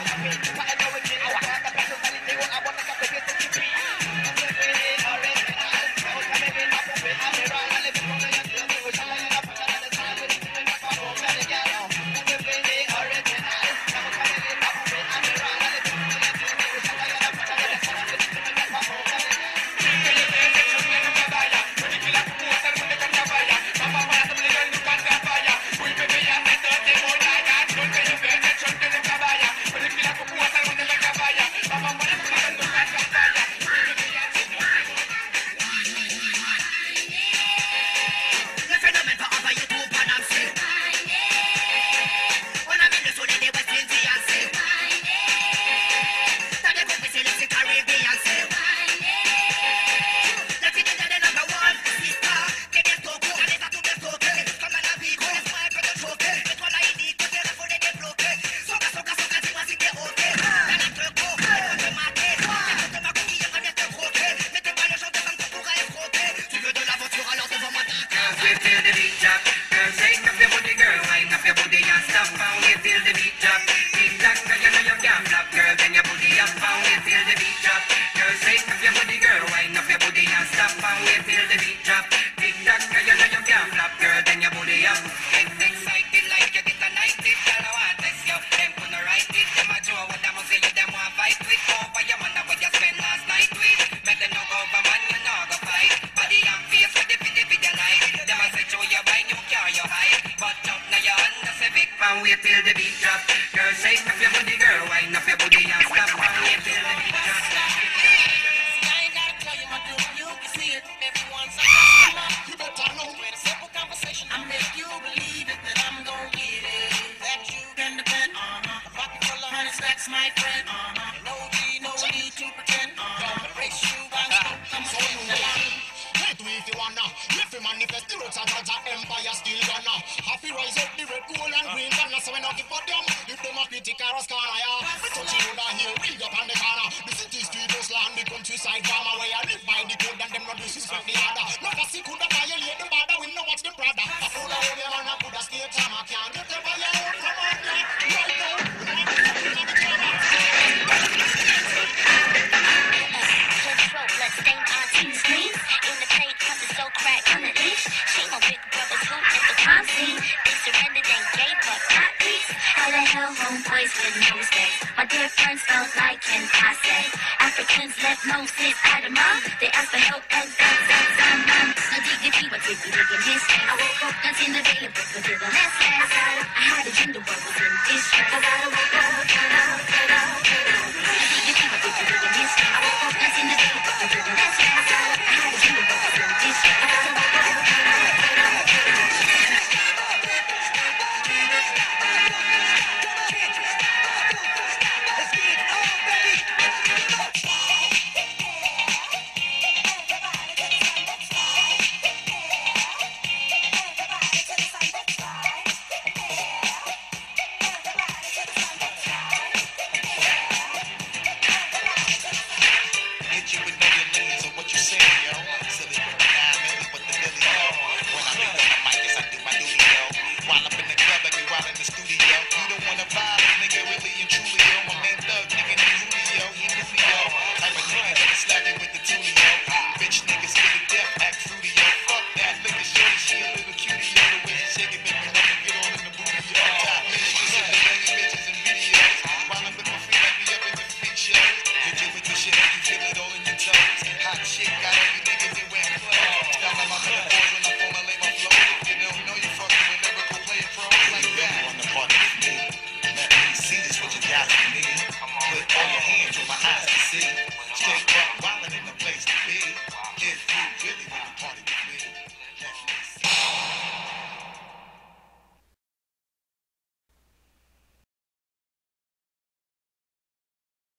Exatamente. feel the beat drop. Manifest the roots of God's empire still gonna. Happy rise up the red, gold and green banner. So we not give a damn. If them a critic or a scanner, yeah. We touch you down here, we up on the corner. The city street, those land, the countryside drama. Where I live by the code and them not disrespect the order. No coulda violate the concrete. They surrendered and gave up copies. How the hell homeboys with no respect? My dear friends felt like an asset. Africans left no sense out of mind. They asked for help and that's that's I'm on. No dignity, what did you in his I woke up, nothing available, but did